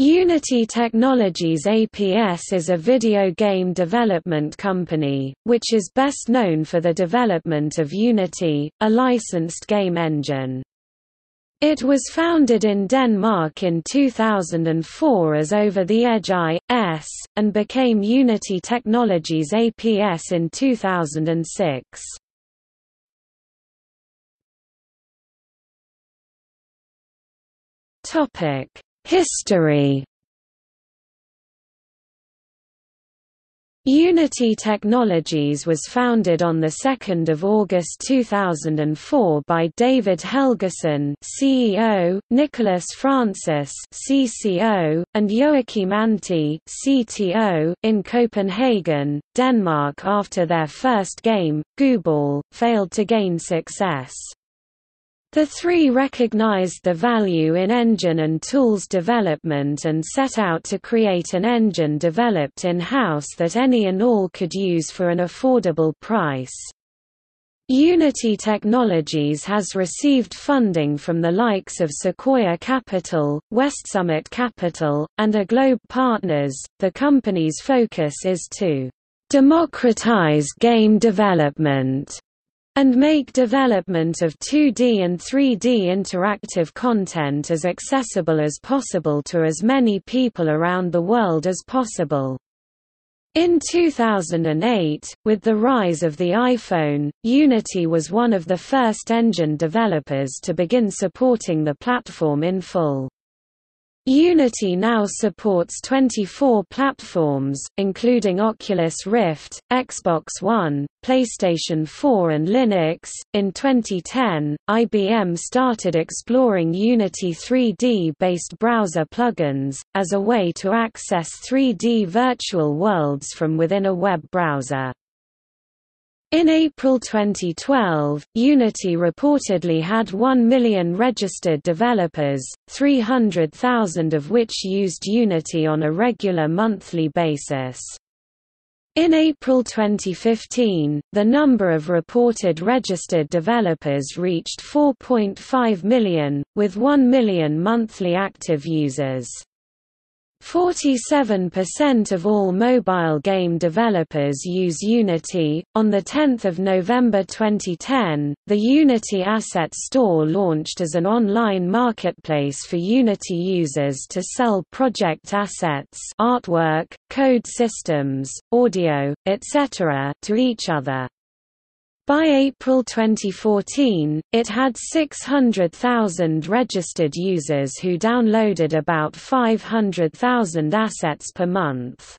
Unity Technologies APS is a video game development company, which is best known for the development of Unity, a licensed game engine. It was founded in Denmark in 2004 as Over the Edge I.S., and became Unity Technologies APS in 2006. Topic History Unity Technologies was founded on 2 August 2004 by David Helgason CEO, Nicholas Francis CCO, and Joachim Ante CTO, in Copenhagen, Denmark after their first game, Gooball, failed to gain success. The three recognized the value in engine and tools development and set out to create an engine developed in-house that any and all could use for an affordable price. Unity Technologies has received funding from the likes of Sequoia Capital, Westsummit Capital, and iGlobe Partners. The company's focus is to democratize game development and make development of 2D and 3D interactive content as accessible as possible to as many people around the world as possible. In 2008, with the rise of the iPhone, Unity was one of the first engine developers to begin supporting the platform in full. Unity now supports 24 platforms, including Oculus Rift, Xbox One, PlayStation 4, and Linux. In 2010, IBM started exploring Unity 3D based browser plugins, as a way to access 3D virtual worlds from within a web browser. In April 2012, Unity reportedly had 1 million registered developers, 300,000 of which used Unity on a regular monthly basis. In April 2015, the number of reported registered developers reached 4.5 million, with 1 million monthly active users. 47% of all mobile game developers use Unity. On the 10th of November 2010, the Unity Asset Store launched as an online marketplace for Unity users to sell project assets, artwork, code systems, audio, etc. to each other. By April 2014, it had 600,000 registered users who downloaded about 500,000 assets per month.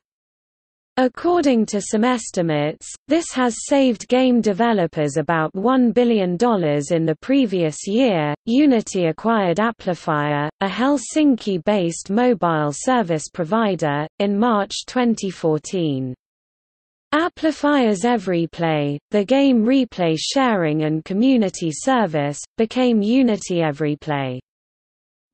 According to some estimates, this has saved game developers about $1 billion in the previous year. Unity acquired Applifier, a Helsinki based mobile service provider, in March 2014. Applifier's EveryPlay, the game replay sharing and community service, became Unity EveryPlay.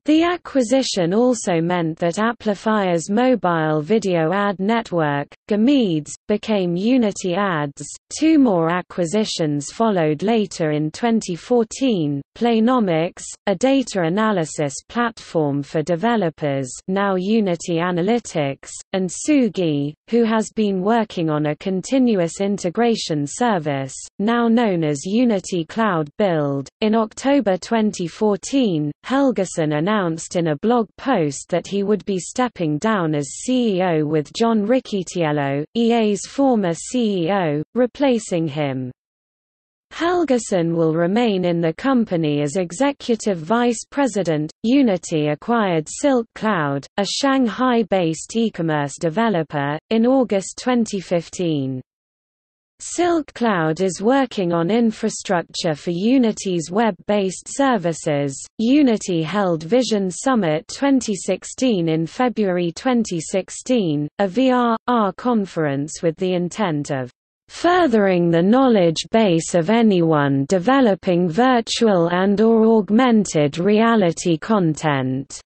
The acquisition also meant that Applifier's mobile video ad network, GameAds, became Unity Ads. Two more acquisitions followed later in 2014, Playnomics, a data analysis platform for developers now Unity Analytics, and Tsugi, who has been working on a continuous integration service, now known as Unity Cloud Build. In October 2014, Helgason announced announced in a blog post that he would be stepping down as CEO with John Riccitiello, EA's former CEO, replacing him. Helgason will remain in the company as executive vice president. Unity acquired Silk Cloud, a Shanghai-based e-commerce developer, in August 2015. Silk Cloud is working on infrastructure for Unity's web-based services. Unity held Vision Summit 2016 in February 2016, a VR/AR conference with the intent of furthering the knowledge base of anyone developing virtual and or augmented reality content.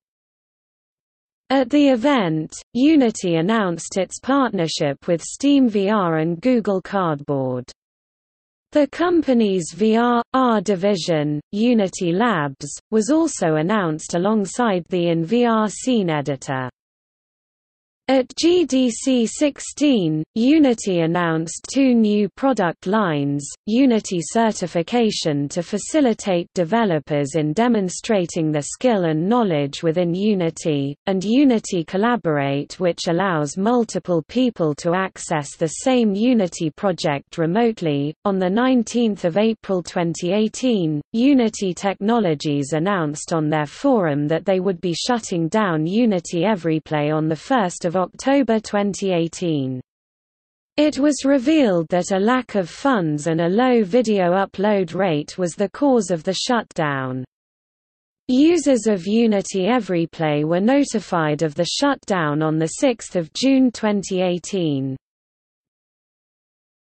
At the event, Unity announced its partnership with SteamVR and Google Cardboard. The company's VR/AR division, Unity Labs, was also announced alongside the in VR scene editor. At GDC 16, Unity announced two new product lines, Unity Certification to facilitate developers in demonstrating their skill and knowledge within Unity, and Unity Collaborate which allows multiple people to access the same Unity project remotely. On 19 April 2018, Unity Technologies announced on their forum that they would be shutting down Unity Everyplay on 1 October 2018. It was revealed that a lack of funds and a low video upload rate was the cause of the shutdown. Users of Unity Everyplay were notified of the shutdown on 6 June 2018.